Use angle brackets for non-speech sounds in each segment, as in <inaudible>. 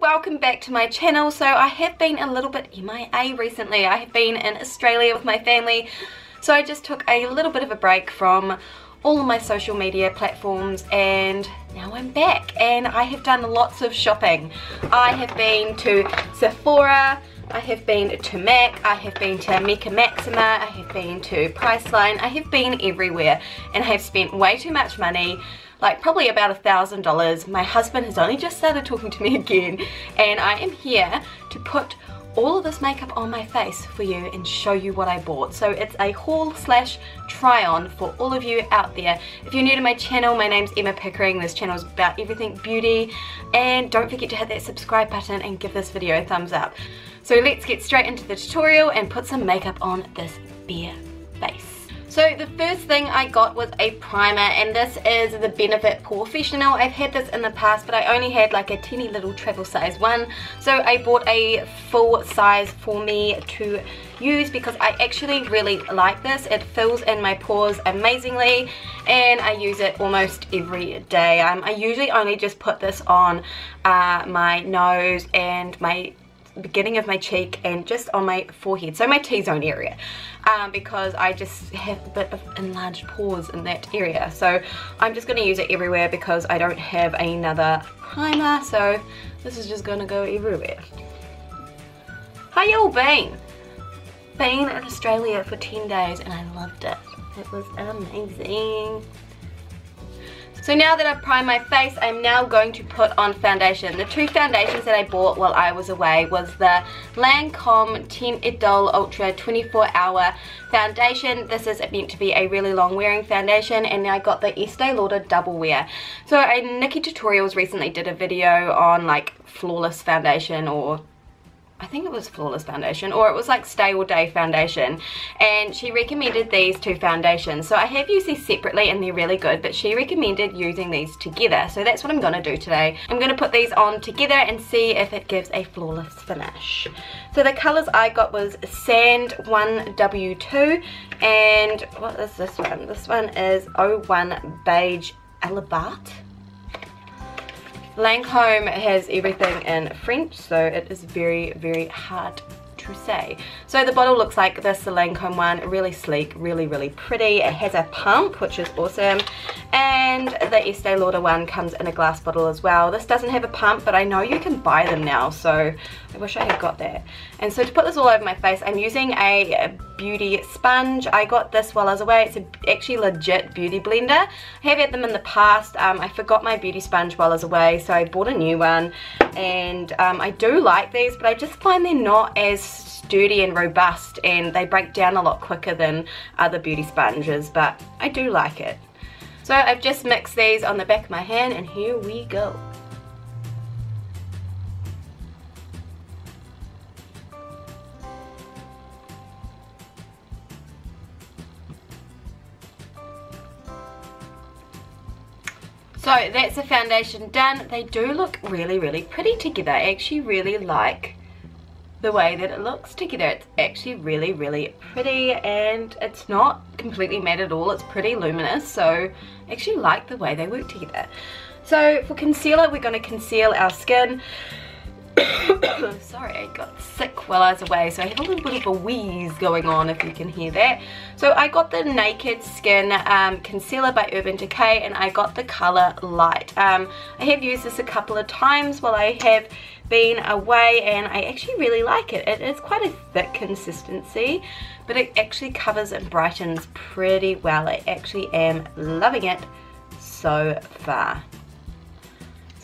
welcome back to my channel. So I have been a little bit MIA recently. I have been in Australia with my family. So I just took a little bit of a break from all of my social media platforms and now I'm back. And I have done lots of shopping. I have been to Sephora. I have been to MAC, I have been to Mecca Maxima, I have been to Priceline, I have been everywhere and I have spent way too much money like probably about a thousand dollars. My husband has only just started talking to me <laughs> again and I am here to put all of this makeup on my face for you and show you what I bought. So it's a haul slash try on for all of you out there. If you're new to my channel, my name's Emma Pickering. This channel is about everything beauty and don't forget to hit that subscribe button and give this video a thumbs up. So let's get straight into the tutorial and put some makeup on this face. So the first thing I got was a primer and this is the Benefit POREfessional. I've had this in the past but I only had like a teeny little travel size one. So I bought a full size for me to use because I actually really like this. It fills in my pores amazingly and I use it almost every day. Um, I usually only just put this on uh, my nose and my beginning of my cheek and just on my forehead, so my T-zone area, um, because I just have a bit of enlarged pores in that area. So I'm just going to use it everywhere because I don't have another primer, so this is just going to go everywhere. How y'all been? Been in Australia for 10 days and I loved it. It was amazing. So now that I've primed my face, I'm now going to put on foundation. The two foundations that I bought while I was away was the Lancome Teint Idole Ultra 24 Hour Foundation. This is meant to be a really long wearing foundation and I got the Estee Lauder Double Wear. So a Nikkie Tutorials recently did a video on like flawless foundation or I think it was Flawless Foundation or it was like Stay All Day Foundation and she recommended these two foundations. So I have used these separately and they're really good but she recommended using these together. So that's what I'm going to do today. I'm going to put these on together and see if it gives a flawless finish. So the colours I got was Sand 1W2 and what is this one? This one is 01 Beige Alibart. Lancome has everything in French, so it is very, very hard say. So the bottle looks like this, the Lancome one, really sleek, really, really pretty. It has a pump, which is awesome. And the Estee Lauder one comes in a glass bottle as well. This doesn't have a pump, but I know you can buy them now, so I wish I had got that. And so to put this all over my face, I'm using a beauty sponge. I got this while I was away. It's a, actually legit beauty blender. I have had them in the past. Um, I forgot my beauty sponge while I was away, so I bought a new one. And um, I do like these, but I just find they're not as sturdy and robust and they break down a lot quicker than other beauty sponges, but I do like it. So I've just mixed these on the back of my hand and here we go. So that's the foundation done. They do look really, really pretty together. I actually really like the way that it looks together. It's actually really, really pretty and it's not completely matte at all. It's pretty luminous, so I actually like the way they work together. So for concealer, we're going to conceal our skin. <coughs> Sorry, I got sick while I was away, so I have a little bit of a wheeze going on if you can hear that. So I got the Naked Skin um, Concealer by Urban Decay and I got the colour Light. Um, I have used this a couple of times while I have been away and I actually really like it. It is quite a thick consistency, but it actually covers and brightens pretty well. I actually am loving it so far.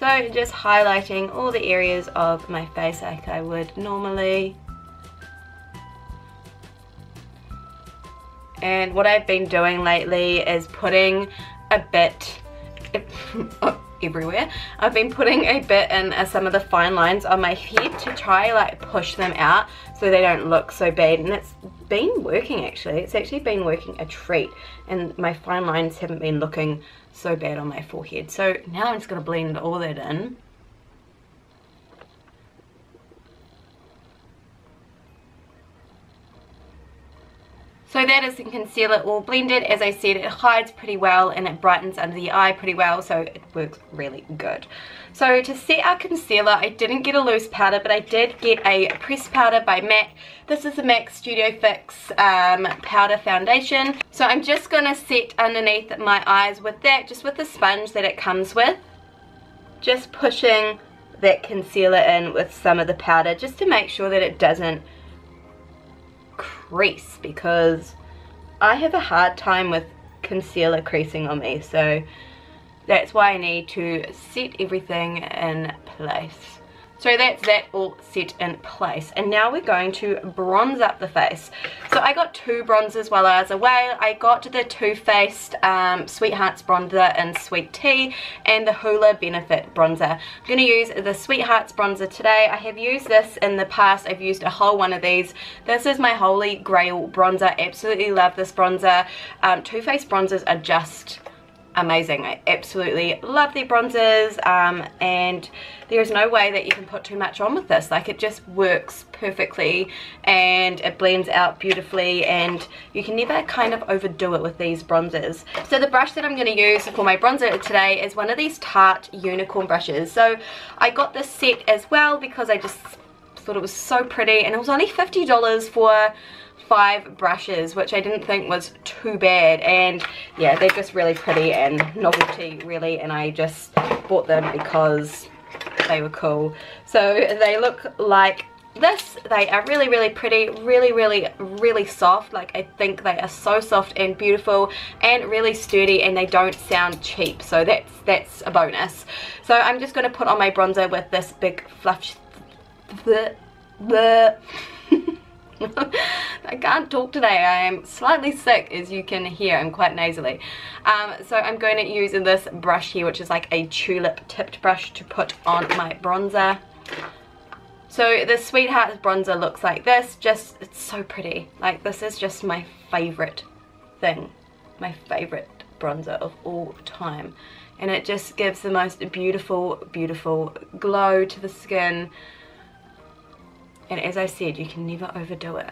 So just highlighting all the areas of my face like I would normally. And what I've been doing lately is putting a bit <laughs> everywhere. I've been putting a bit in uh, some of the fine lines on my head to try like push them out so they don't look so bad and it's been working actually. It's actually been working a treat and my fine lines haven't been looking so bad on my forehead. So now I'm just going to blend all that in. So that is the concealer all blended. As I said, it hides pretty well and it brightens under the eye pretty well, so it works really good. So to set our concealer, I didn't get a loose powder, but I did get a pressed powder by MAC. This is the MAC Studio Fix um, powder foundation. So I'm just going to set underneath my eyes with that, just with the sponge that it comes with. Just pushing that concealer in with some of the powder, just to make sure that it doesn't crease, because I have a hard time with concealer creasing on me, so that's why I need to set everything in place. So that's that all set in place. And now we're going to bronze up the face. So I got two bronzers while I was away. I got the Too Faced um, Sweethearts bronzer in Sweet Tea and the Hoola Benefit bronzer. I'm going to use the Sweethearts bronzer today. I have used this in the past. I've used a whole one of these. This is my holy grail bronzer. Absolutely love this bronzer. Um, Too Faced bronzers are just amazing. I absolutely love their bronzers um, and there is no way that you can put too much on with this. Like it just works perfectly and it blends out beautifully and you can never kind of overdo it with these bronzers. So the brush that I'm going to use for my bronzer today is one of these Tarte unicorn brushes. So I got this set as well because I just thought it was so pretty and it was only $50 for five brushes which I didn't think was too bad. And yeah they're just really pretty and novelty really. And I just bought them because they were cool. So they look like this. They are really really pretty really really really soft. Like I think they are so soft and beautiful and really sturdy and they don't sound cheap. So that's that's a bonus. So I'm just going to put on my bronzer with this big fluff the the <laughs> I can't talk today. I am slightly sick as you can hear. I'm quite nasally. Um, so I'm going to use this brush here which is like a tulip tipped brush to put on my bronzer. So the Sweethearts bronzer looks like this. Just, it's so pretty. Like this is just my favourite thing. My favourite bronzer of all time. And it just gives the most beautiful, beautiful glow to the skin and as I said, you can never overdo it.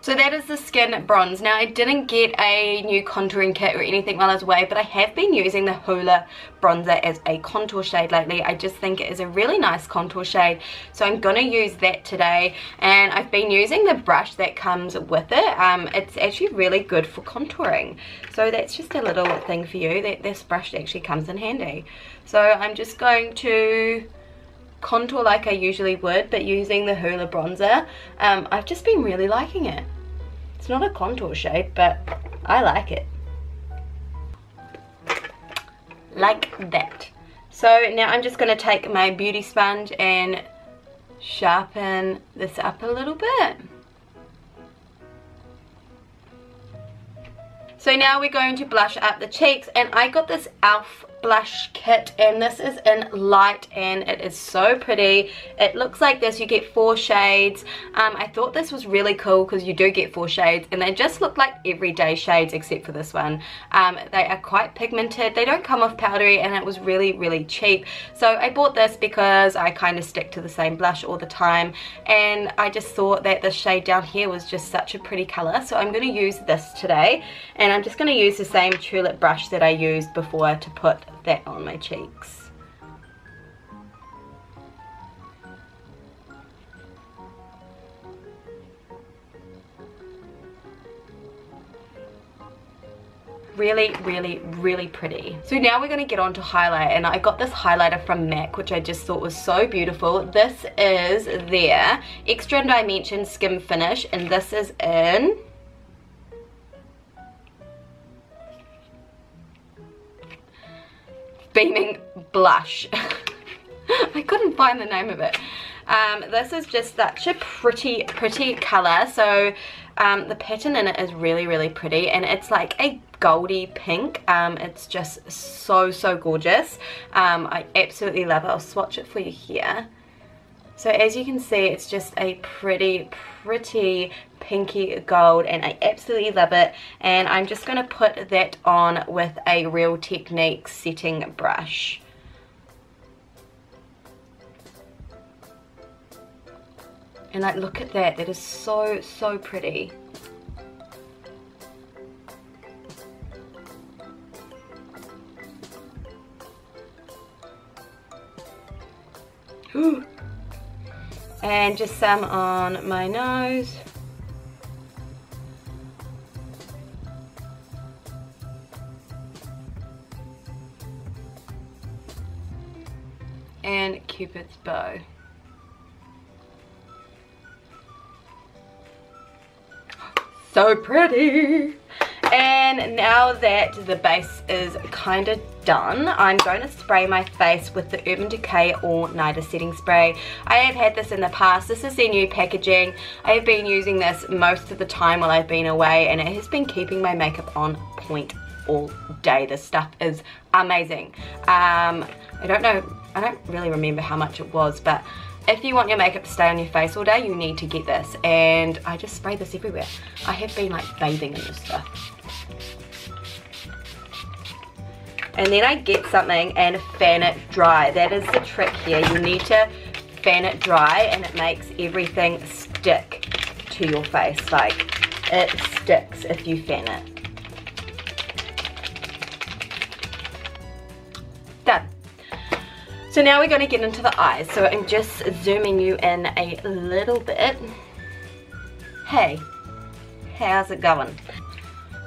So that is the Skin Bronze. Now I didn't get a new contouring kit or anything while I was away, but I have been using the Hoola bronzer as a contour shade lately. I just think it is a really nice contour shade. So I'm going to use that today. And I've been using the brush that comes with it. Um, it's actually really good for contouring. So that's just a little thing for you. That This brush actually comes in handy. So I'm just going to contour like I usually would but using the Hoola bronzer um, I've just been really liking it it's not a contour shade but I like it. Like that. So now I'm just going to take my beauty sponge and sharpen this up a little bit. So now we're going to blush up the cheeks and I got this e.l.f blush kit and this is in light and it is so pretty. It looks like this. You get four shades. Um, I thought this was really cool because you do get four shades and they just look like everyday shades except for this one. Um, they are quite pigmented. They don't come off powdery and it was really really cheap. So I bought this because I kind of stick to the same blush all the time and I just thought that the shade down here was just such a pretty color. So I'm going to use this today and I'm just going to use the same tulip brush that I used before to put that on my cheeks. really really really pretty so now we're going to get on to highlight and I got this highlighter from MAC which I just thought was so beautiful this is their extra dimension Skinfinish and this is in Beaming Blush. <laughs> I couldn't find the name of it. Um, this is just such a pretty, pretty colour. So um, the pattern in it is really, really pretty. And it's like a goldy pink. Um, it's just so, so gorgeous. Um, I absolutely love it. I'll swatch it for you here. So as you can see, it's just a pretty, pretty pinky gold and I absolutely love it. And I'm just going to put that on with a Real Technique setting brush. And like, look at that. That is so, so pretty. <gasps> Ooh and just some on my nose. And Cupid's bow. <gasps> So pretty! And now that the base is kind of done, I'm going to spray my face with the Urban Decay All Nighter Setting Spray. I have had this in the past. This is their new packaging. I have been using this most of the time while I've been away and it has been keeping my makeup on point all day. This stuff is amazing. Um, I don't know, I don't really remember how much it was, but if you want your makeup to stay on your face all day, you need to get this. And I just spray this everywhere. I have been like bathing in this stuff. And then I get something and fan it dry. That is the trick here. You need to fan it dry and it makes everything stick to your face. Like, it sticks if you fan it. Done. So now we're going to get into the eyes. So I'm just zooming you in a little bit. Hey, how's it going?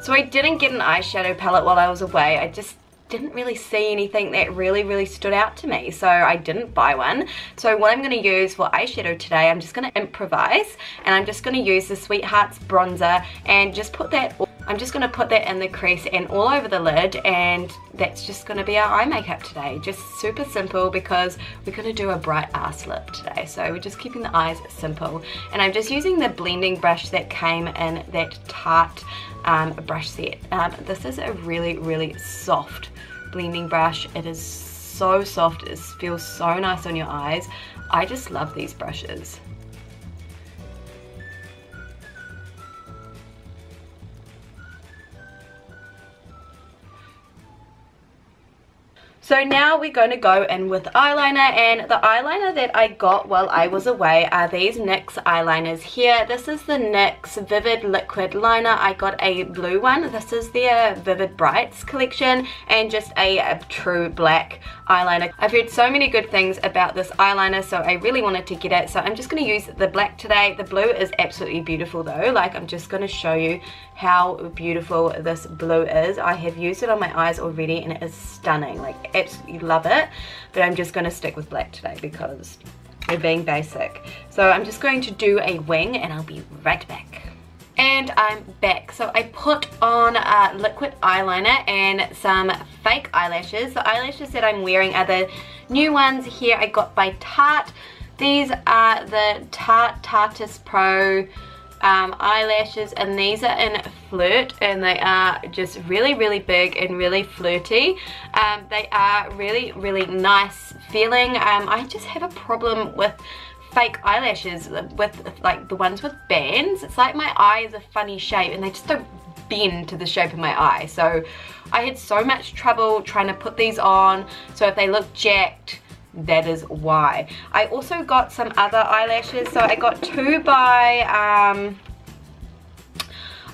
So I didn't get an eyeshadow palette while I was away. I just didn't really see anything that really really stood out to me so I didn't buy one. So what I'm going to use for eyeshadow today I'm just going to improvise and I'm just going to use the Sweethearts bronzer and just put that I'm just going to put that in the crease and all over the lid and that's just going to be our eye makeup today. Just super simple because we're going to do a bright ass lip today. So we're just keeping the eyes simple. And I'm just using the blending brush that came in that Tarte um, brush set um, this is a really really soft blending brush. It is so soft, it feels so nice on your eyes. I just love these brushes. So now we're going to go in with eyeliner and the eyeliner that I got while I was away are these NYX eyeliners here. This is the NYX Vivid Liquid Liner. I got a blue one. This is their Vivid Brights collection and just a, a true black eyeliner. I've heard so many good things about this eyeliner so I really wanted to get it so I'm just going to use the black today. The blue is absolutely beautiful though. Like I'm just going to show you how beautiful this blue is. I have used it on my eyes already and it is stunning. Like absolutely love it. But I'm just going to stick with black today because we're being basic. So I'm just going to do a wing and I'll be right back. And I'm back. So I put on a liquid eyeliner and some fake eyelashes. The eyelashes that I'm wearing are the new ones here I got by Tarte. These are the Tarte Tarteist Pro um, eyelashes and these are in Flirt and they are just really really big and really flirty. Um, they are really really nice feeling. Um, I just have a problem with fake eyelashes with like the ones with bands. It's like my eye is a funny shape and they just don't bend to the shape of my eye. So I had so much trouble trying to put these on. So if they look jacked, that is why. I also got some other eyelashes. So I got two by... Um,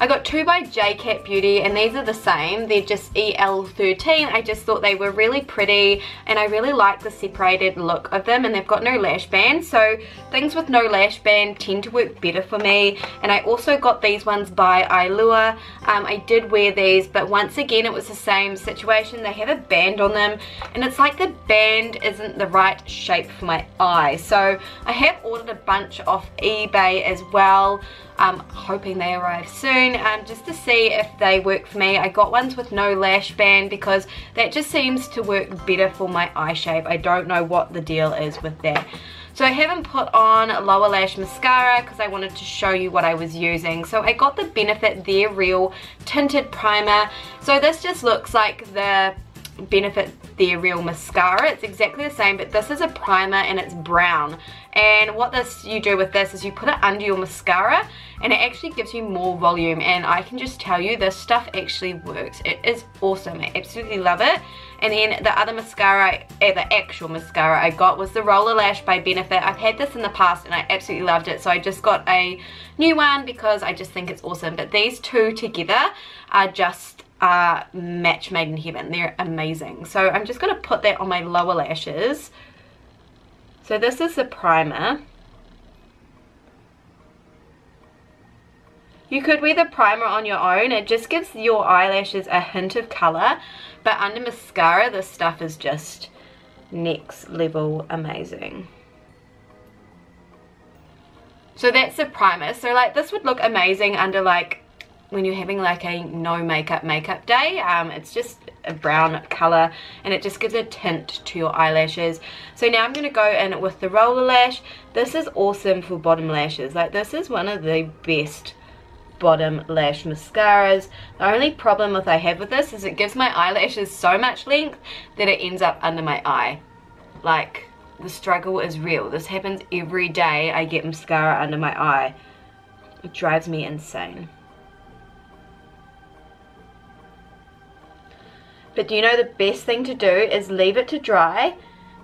I got two by JCat Beauty and these are the same. They're just EL13. I just thought they were really pretty and I really like the separated look of them and they've got no lash band. So things with no lash band tend to work better for me. And I also got these ones by Eylure. Um, I did wear these but once again it was the same situation. They have a band on them and it's like the band isn't the right shape for my eye. So I have ordered a bunch off eBay as well um, hoping they arrive soon um, just to see if they work for me. I got ones with no lash band because that just seems to work better for my eye shape. I don't know what the deal is with that. So I haven't put on lower lash mascara because I wanted to show you what I was using. So I got the Benefit They're Real Tinted Primer. So this just looks like the Benefit They're Real mascara. It's exactly the same, but this is a primer and it's brown. And what this you do with this is you put it under your mascara and it actually gives you more volume and I can just tell you this stuff actually works. It is awesome. I absolutely love it. And then the other mascara, eh, the actual mascara I got was the Roller Lash by Benefit. I've had this in the past and I absolutely loved it. So I just got a new one because I just think it's awesome. But these two together are just uh, match made in heaven. They're amazing. So I'm just going to put that on my lower lashes so this is the primer. You could wear the primer on your own. It just gives your eyelashes a hint of colour. But under mascara, this stuff is just next level amazing. So that's the primer. So like this would look amazing under like when you're having like a no makeup makeup day. Um, it's just a brown color and it just gives a tint to your eyelashes. So now I'm going to go in with the roller lash. This is awesome for bottom lashes. Like this is one of the best bottom lash mascaras. The only problem with I have with this is it gives my eyelashes so much length that it ends up under my eye. Like the struggle is real. This happens every day I get mascara under my eye. It drives me insane. But do you know the best thing to do is leave it to dry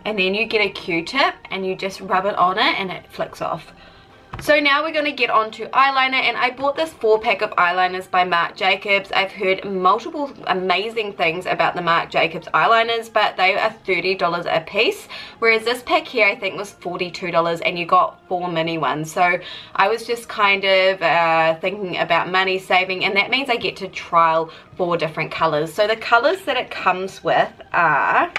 and then you get a q-tip and you just rub it on it and it flicks off. So now we're going to get on to eyeliner and I bought this four pack of eyeliners by Marc Jacobs. I've heard multiple amazing things about the Marc Jacobs eyeliners but they are $30 a piece whereas this pack here I think was $42 and you got four mini ones. So I was just kind of uh, thinking about money saving and that means I get to trial four different colors. So the colors that it comes with are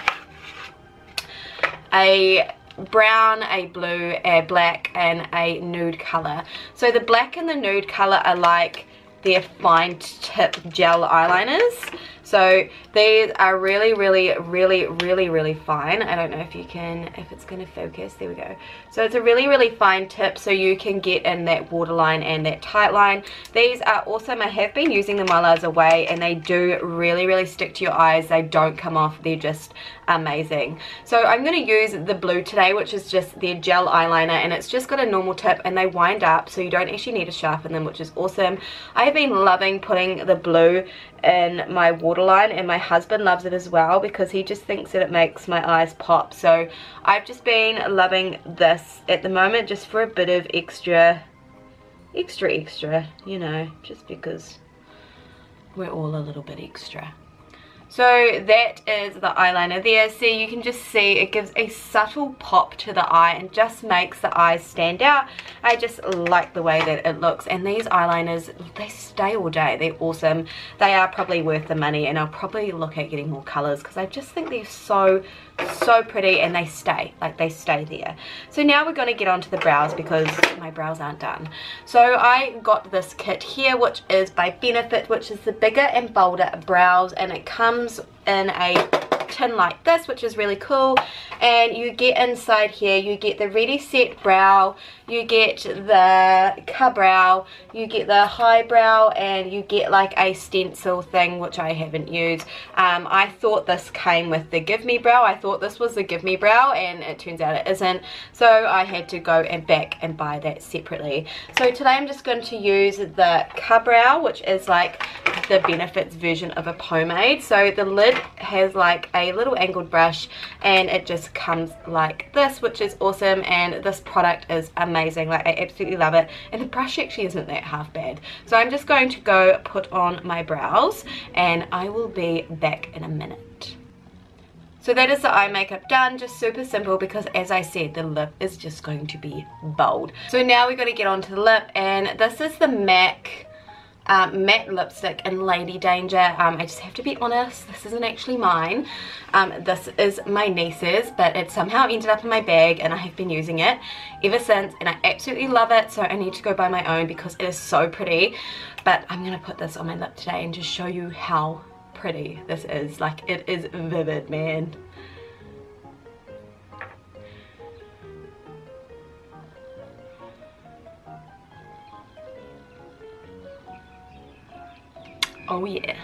a brown, a blue, a black, and a nude color. So the black and the nude color are like their fine tip gel eyeliners. So these are really, really, really, really, really fine. I don't know if you can, if it's going to focus. There we go. So it's a really, really fine tip so you can get in that waterline and that tight line. These are awesome. I have been using them while I was away and they do really, really stick to your eyes. They don't come off. They're just amazing. So I'm going to use the blue today, which is just their gel eyeliner and it's just got a normal tip and they wind up so you don't actually need to sharpen them, which is awesome. I have been loving putting the blue in my waterline and my husband loves it as well because he just thinks that it makes my eyes pop. So I've just been loving this at the moment just for a bit of extra extra extra you know just because we're all a little bit extra so that is the eyeliner there. See, you can just see it gives a subtle pop to the eye and just makes the eyes stand out. I just like the way that it looks. And these eyeliners, they stay all day. They're awesome. They are probably worth the money and I'll probably look at getting more colors because I just think they're so so pretty and they stay like they stay there. So now we're going to get on to the brows because my brows aren't done. So I got this kit here which is by Benefit which is the bigger and bolder brows and it comes in a tin like this which is really cool. And you get inside here you get the ready set brow you get the ka-brow you get the high brow and you get like a stencil thing which I haven't used. Um, I thought this came with the give me brow. I thought this was the give me brow and it turns out it isn't. So I had to go and back and buy that separately. So today I'm just going to use the ka-brow which is like the benefits version of a pomade. So the lid has like a little angled brush and it just comes like this which is awesome and this product is amazing. Like I absolutely love it. And the brush actually isn't that half bad. So I'm just going to go put on my brows and I will be back in a minute. So that is the eye makeup done, just super simple because as I said, the lip is just going to be bold. So now we're going to get on to the lip and this is the MAC um, matte lipstick in Lady Danger. Um, I just have to be honest, this isn't actually mine. Um, this is my niece's, but it somehow ended up in my bag and I have been using it ever since and I absolutely love it. So I need to go buy my own because it is so pretty. But I'm going to put this on my lip today and just show you how pretty this is. Like it is vivid, man. Oh yeah.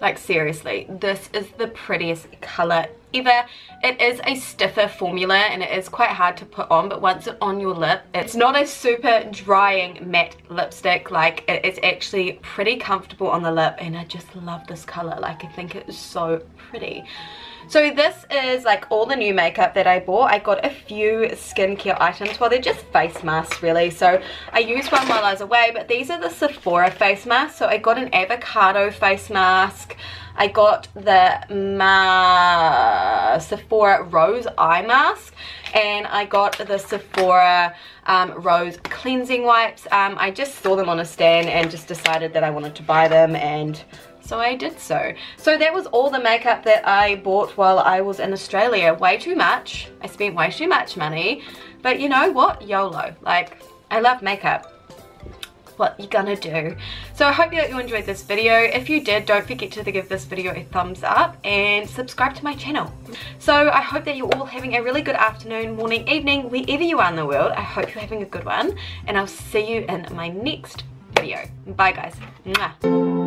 Like seriously, this is the prettiest color ever. It is a stiffer formula and it is quite hard to put on, but once it's on your lip, it's not a super drying matte lipstick. Like it is actually pretty comfortable on the lip and I just love this color. Like I think it is so pretty. So this is like all the new makeup that I bought. I got a few skincare items. Well, they're just face masks really. So I used one while I was away, but these are the Sephora face masks. So I got an avocado face mask. I got the Ma Sephora Rose Eye Mask and I got the Sephora um, Rose Cleansing Wipes. Um, I just saw them on a stand and just decided that I wanted to buy them and so I did so. So that was all the makeup that I bought while I was in Australia. Way too much. I spent way too much money. But you know what? YOLO. Like, I love makeup what you gonna do so i hope that you enjoyed this video if you did don't forget to give this video a thumbs up and subscribe to my channel so i hope that you're all having a really good afternoon morning evening wherever you are in the world i hope you're having a good one and i'll see you in my next video bye guys Mwah.